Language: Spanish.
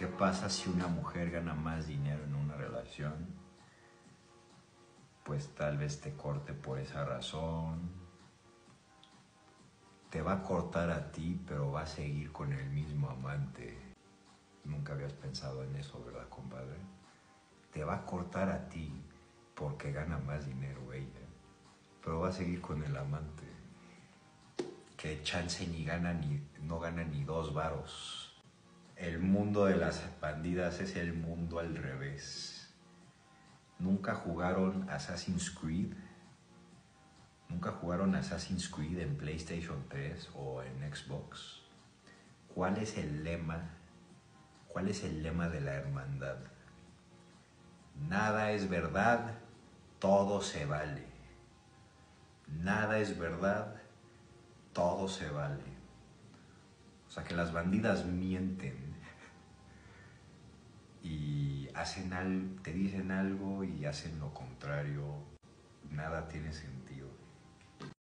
¿Qué pasa si una mujer gana más dinero en una relación? Pues tal vez te corte por esa razón. Te va a cortar a ti, pero va a seguir con el mismo amante. Nunca habías pensado en eso, ¿verdad, compadre? Te va a cortar a ti porque gana más dinero ella, pero va a seguir con el amante. Que chance ni gana ni, no gana ni dos varos el mundo de las bandidas es el mundo al revés. Nunca jugaron Assassin's Creed. Nunca jugaron Assassin's Creed en PlayStation 3 o en Xbox. ¿Cuál es el lema? ¿Cuál es el lema de la hermandad? Nada es verdad, todo se vale. Nada es verdad, todo se vale. O sea que las bandidas mienten y hacen al, te dicen algo y hacen lo contrario, nada tiene sentido.